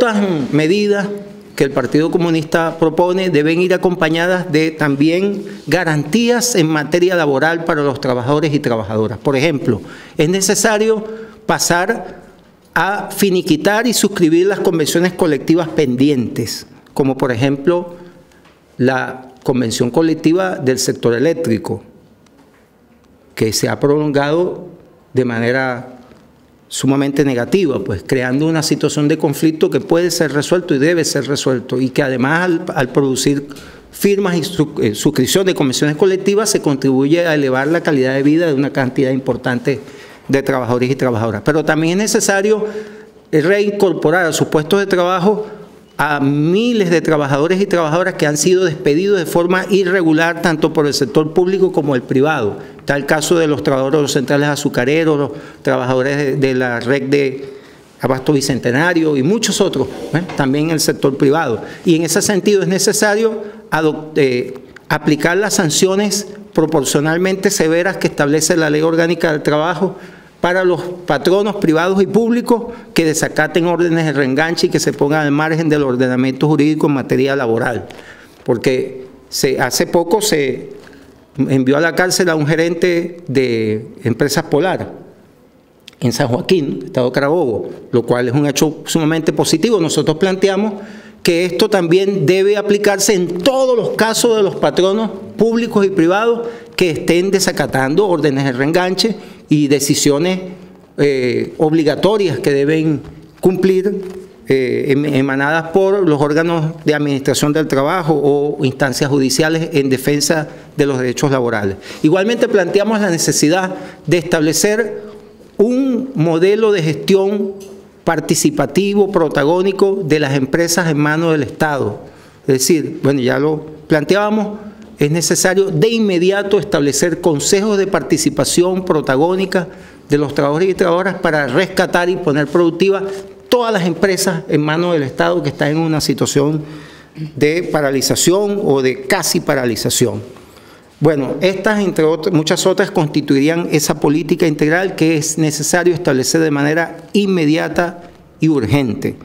las medidas que el Partido Comunista propone deben ir acompañadas de también garantías en materia laboral para los trabajadores y trabajadoras. Por ejemplo, es necesario pasar a finiquitar y suscribir las convenciones colectivas pendientes, como por ejemplo la convención colectiva del sector eléctrico, que se ha prolongado de manera sumamente negativa, pues creando una situación de conflicto que puede ser resuelto y debe ser resuelto y que además al, producir firmas y eh, suscripción de convenciones colectivas se contribuye a elevar la calidad de vida de una cantidad importante de trabajadores y trabajadoras. Pero también es necesario reincorporar a sus puestos de trabajo a miles de trabajadores y trabajadoras que han sido despedidos de forma irregular tanto por el sector público como el privado. Está el caso de los trabajadores de los centrales azucareros, los trabajadores de, la red de Abasto Bicentenario y muchos otros, ¿eh? también el sector privado. Y en ese sentido es necesario eh, aplicar las sanciones proporcionalmente severas que establece la Ley Orgánica del Trabajo para los patronos privados y públicos que desacaten órdenes de reenganche y que se pongan al margen del ordenamiento jurídico en materia laboral. Porque se, hace poco se envió a la cárcel a un gerente de Empresas Polar en San Joaquín, Estado Carabobo, lo cual es un hecho sumamente positivo. Nosotros planteamos que esto también debe aplicarse en todos los casos de los patronos públicos y privados que estén desacatando órdenes de reenganche y decisiones eh, obligatorias que deben cumplir eh, em, emanadas por los órganos de administración del trabajo o instancias judiciales en defensa de los derechos laborales. Igualmente planteamos la necesidad de establecer un modelo de gestión participativo, protagónico de las empresas en manos del Estado. Es decir, bueno, ya lo planteábamos, es necesario de inmediato establecer consejos de participación protagónica de los trabajadores y trabajadoras para rescatar y poner productivas todas las empresas en manos del Estado que están en una situación de paralización o de casi paralización. Bueno, estas, entre otras, muchas otras, constituirían esa política integral que es necesario establecer de manera inmediata y urgente.